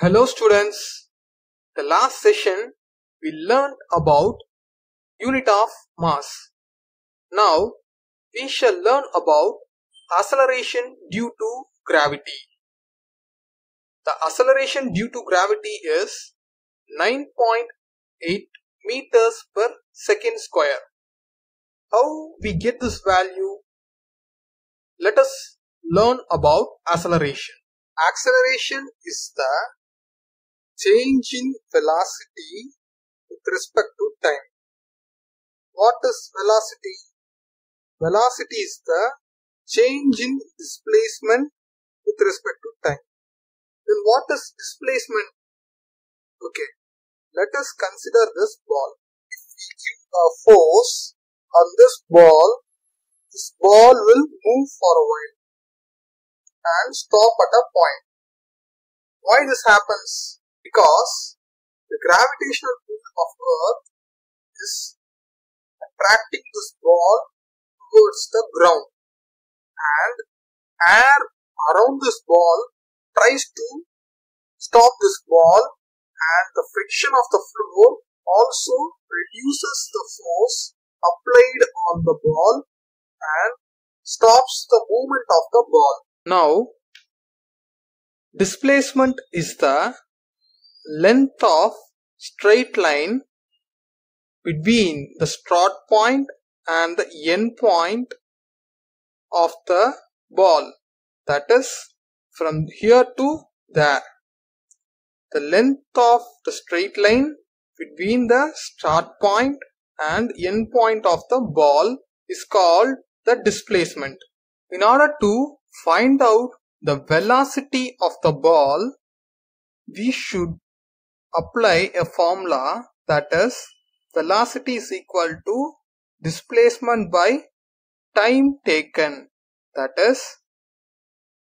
Hello students. The last session we learned about unit of mass. Now we shall learn about acceleration due to gravity. The acceleration due to gravity is 9.8 meters per second square. How we get this value? Let us learn about acceleration. Acceleration is the change in velocity with respect to time. What is velocity? Velocity is the change in displacement with respect to time. Then what is displacement? Okay, let us consider this ball. If we give a force on this ball, this ball will move for a while and stop at a point. Why this happens? Because the gravitational pull of earth is attracting this ball towards the ground and air around this ball tries to stop this ball and the friction of the floor also reduces the force applied on the ball and stops the movement of the ball. Now, displacement is the length of straight line between the start point and the end point of the ball. That is from here to there. The length of the straight line between the start point and end point of the ball is called the displacement. In order to find out the velocity of the ball we should apply a formula that is velocity is equal to displacement by time taken. That is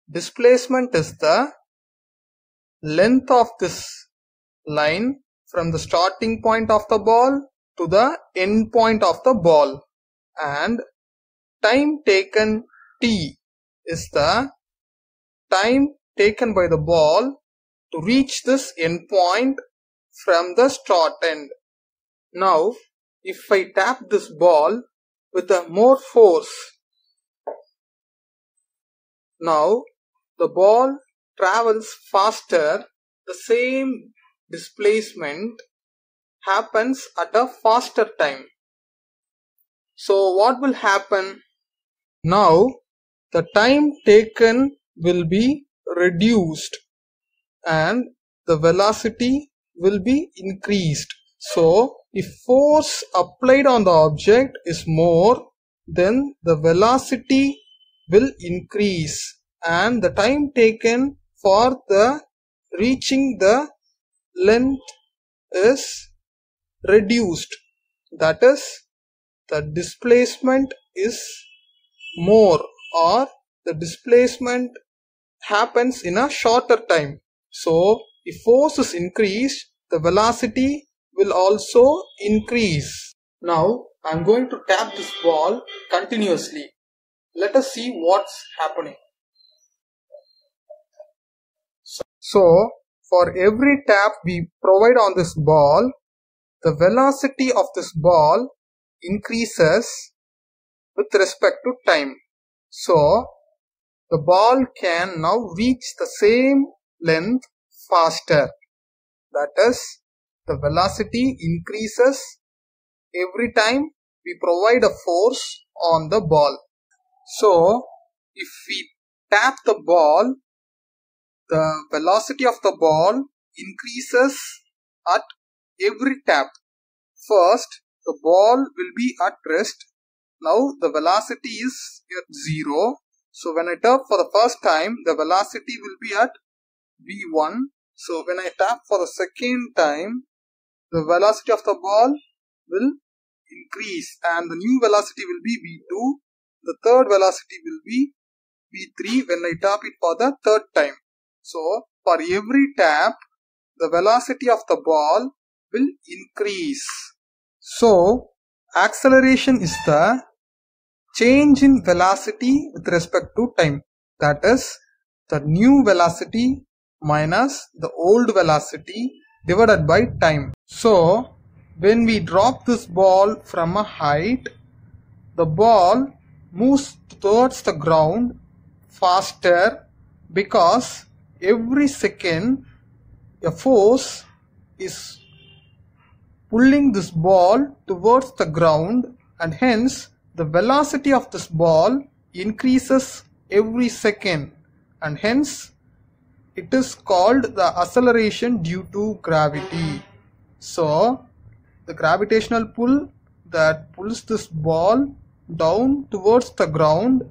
displacement is the length of this line from the starting point of the ball to the end point of the ball. And time taken t is the time taken by the ball to reach this end point from the start end. Now, if I tap this ball with a more force, now the ball travels faster, the same displacement happens at a faster time. So what will happen? Now the time taken will be reduced and the velocity will be increased. So if force applied on the object is more then the velocity will increase and the time taken for the reaching the length is reduced that is the displacement is more or the displacement happens in a shorter time so if force is increased the velocity will also increase. Now i'm going to tap this ball continuously. Let us see what's happening. So for every tap we provide on this ball the velocity of this ball increases with respect to time. So the ball can now reach the same length faster. That is the velocity increases every time we provide a force on the ball. So if we tap the ball the velocity of the ball increases at every tap. First the ball will be at rest. Now the velocity is at zero. So when I tap for the first time, the velocity will be at v1. So when I tap for the second time, the velocity of the ball will increase and the new velocity will be v2. The third velocity will be v3 when I tap it for the third time. So for every tap, the velocity of the ball will increase. So acceleration is the change in velocity with respect to time that is the new velocity minus the old velocity divided by time. So when we drop this ball from a height, the ball moves towards the ground faster because every second a force is pulling this ball towards the ground and hence the velocity of this ball increases every second and hence it is called the acceleration due to gravity. So the gravitational pull that pulls this ball down towards the ground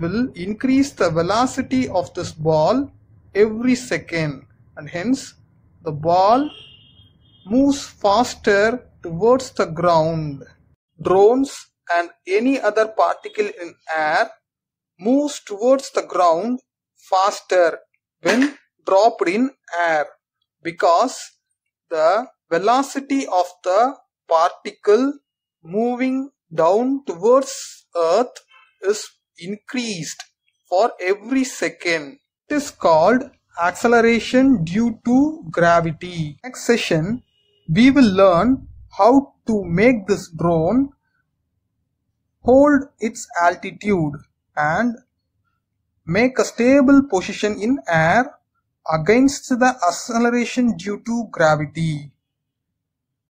will increase the velocity of this ball every second and hence the ball moves faster towards the ground. Drones and any other particle in air moves towards the ground faster when dropped in air because the velocity of the particle moving down towards earth is increased for every second. It is called acceleration due to gravity. Next session we will learn how to make this drone hold its altitude and make a stable position in air against the acceleration due to gravity.